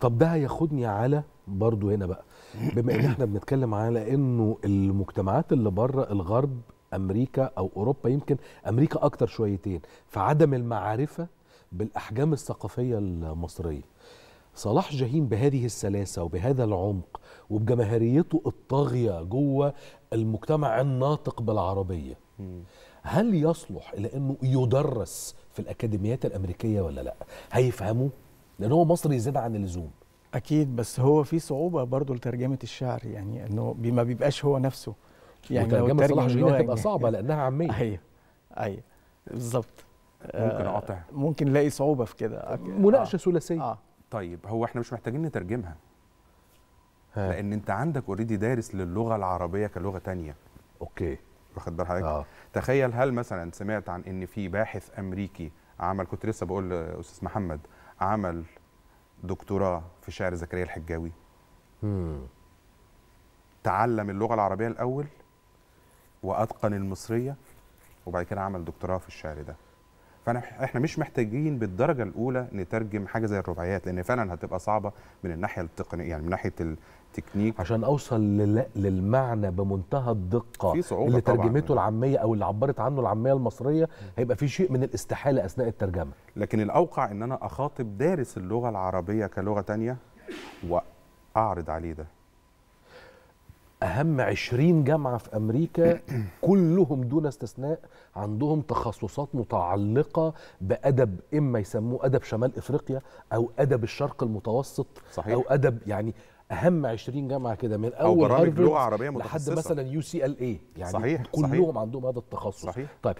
طب ده هياخدني على برضو هنا بقى. بما ان إحنا بنتكلم على انه المجتمعات اللي بره الغرب أمريكا أو أوروبا يمكن أمريكا أكتر شويتين في عدم المعرفة بالأحجام الثقافية المصرية. صلاح جاهين بهذه السلاسة وبهذا العمق وبجماهيريته الطاغية جوه المجتمع الناطق بالعربية هل يصلح إلى أنه يدرس في الأكاديميات الأمريكية ولا لا؟ هيفهموه لأن هو مصري زياده عن اللزوم. أكيد بس هو في صعوبة برضو لترجمة الشعر يعني إنه ما بيبقاش هو نفسه. يعني لو ترجم صلاح اللغة هتبقى يعني- صعبة لأنها عامية. أيوه أيوه بالظبط. ممكن آه، أقاطع. ممكن نلاقي صعوبة في كده. مناقشة ثلاثية. آه. طيب هو إحنا مش محتاجين نترجمها؟ ها. لأن أنت عندك already دارس للغة العربية كلغة تانية. okay. واخد بال حضرتك؟ آه. تخيل هل مثلا سمعت عن إن في باحث أمريكي عمل كنت لسه بقول لأستاذ محمد عمل دكتوراه في شعر زكريا الحجاوي مم. تعلم اللغة العربية الأول وأتقن المصرية وبعد كده عمل دكتوراه في الشعر ده فأنا إحنا مش محتاجين بالدرجة الأولى نترجم حاجة زي الرباعيات لأن فعلا هتبقى صعبة من الناحية التقنيه يعني من ناحية التكنيك. عشان أوصل لل- للمعنى بمنتهى الدقة في صعوبة اللي طبعاً. ترجمته العامية أو اللي عبرت عنه العامية المصرية هيبقى في شيء من الاستحالة أثناء الترجمة. لكن الأوقع إن أنا أخاطب دارس اللغة العربية كلغة تانية وأعرض عليه ده. أهم 20 جامعة في أمريكا كلهم دون استثناء عندهم تخصصات متعلقة بأدب إما يسموه أدب شمال إفريقيا أو أدب الشرق المتوسط صحيح. أو أدب يعني أهم 20 جامعة كده من أو أول برامج هارفارد لغة عربية لحد. مثلا UCLA يعني صحيح، كلهم صحيح. عندهم هذا التخصص صحيح. طيب